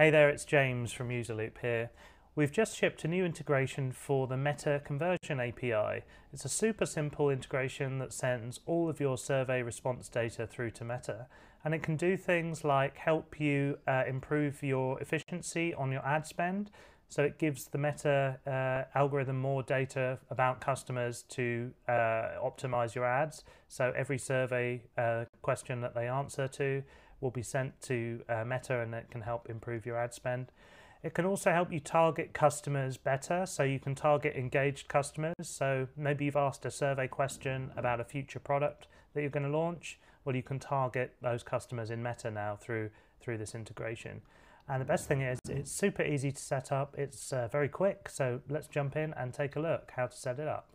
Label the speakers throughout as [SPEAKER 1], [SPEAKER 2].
[SPEAKER 1] Hey there, it's James from UserLoop here. We've just shipped a new integration for the Meta Conversion API. It's a super simple integration that sends all of your survey response data through to Meta. And it can do things like help you uh, improve your efficiency on your ad spend. So it gives the Meta uh, algorithm more data about customers to uh, optimize your ads. So every survey uh, question that they answer to will be sent to uh, Meta and it can help improve your ad spend. It can also help you target customers better. So you can target engaged customers. So maybe you've asked a survey question about a future product that you're going to launch. Well, you can target those customers in Meta now through through this integration. And the best thing is it's super easy to set up. It's uh, very quick. So let's jump in and take a look how to set it up.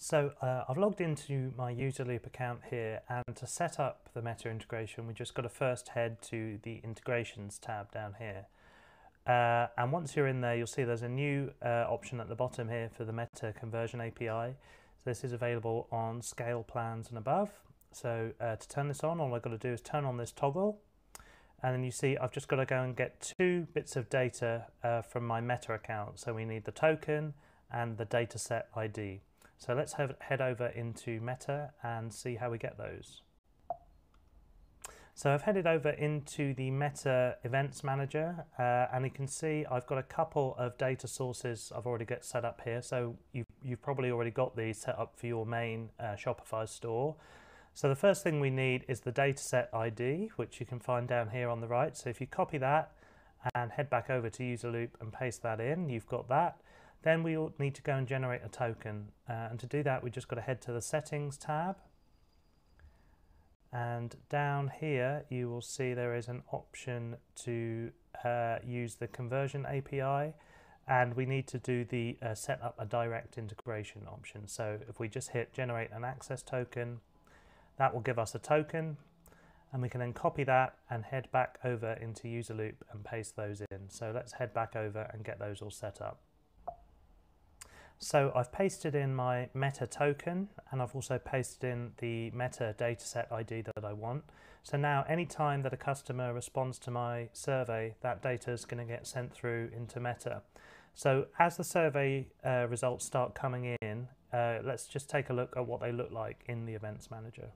[SPEAKER 1] So uh, I've logged into my UserLoop account here and to set up the Meta integration we just got to first head to the integrations tab down here. Uh, and once you're in there, you'll see there's a new uh, option at the bottom here for the Meta Conversion API. So this is available on scale plans and above. So uh, to turn this on, all I've got to do is turn on this toggle. And then you see I've just got to go and get two bits of data uh, from my Meta account. So we need the token and the dataset ID. So let's head over into Meta and see how we get those. So I've headed over into the Meta Events Manager uh, and you can see I've got a couple of data sources I've already got set up here. So you've, you've probably already got these set up for your main uh, Shopify store. So the first thing we need is the dataset ID, which you can find down here on the right. So if you copy that and head back over to UserLoop and paste that in, you've got that. Then we need to go and generate a token. Uh, and to do that, we just got to head to the Settings tab. And down here you will see there is an option to uh, use the conversion API and we need to do the uh, set up a direct integration option. So if we just hit generate an access token that will give us a token. And we can then copy that and head back over into UserLoop and paste those in. So let's head back over and get those all set up so I've pasted in my meta token and I've also pasted in the meta dataset ID that I want. So now anytime that a customer responds to my survey, that data is going to get sent through into meta. So as the survey uh, results start coming in, uh, let's just take a look at what they look like in the Events Manager.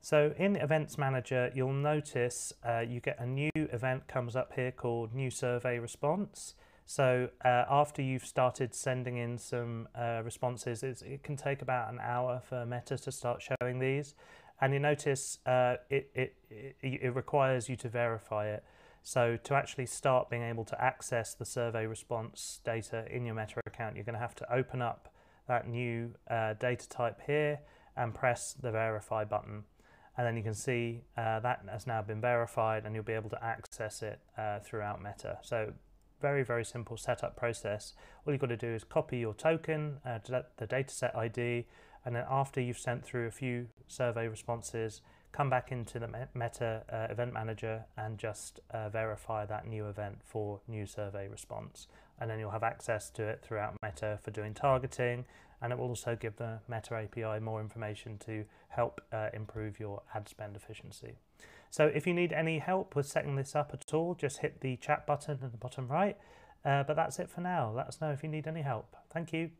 [SPEAKER 1] So in Events Manager, you'll notice uh, you get a new event comes up here called New Survey Response. So uh, after you've started sending in some uh, responses, it can take about an hour for Meta to start showing these. And you notice uh, it, it, it, it, requires you to verify it. So to actually start being able to access the survey response data in your Meta account, you're going to have to open up that new uh, data type here and press the verify button. And then you can see uh, that has now been verified and you'll be able to access it uh, throughout Meta. So very, very simple setup process. All you've got to do is copy your token, uh, the dataset ID, and then after you've sent through a few survey responses, come back into the Meta uh, Event Manager and just uh, verify that new event for new survey response. And then you'll have access to it throughout Meta for doing targeting, and it will also give the Meta API more information to help uh, improve your ad spend efficiency. So if you need any help with setting this up at all, just hit the chat button at the bottom right. Uh, but that's it for now. Let us know if you need any help. Thank you.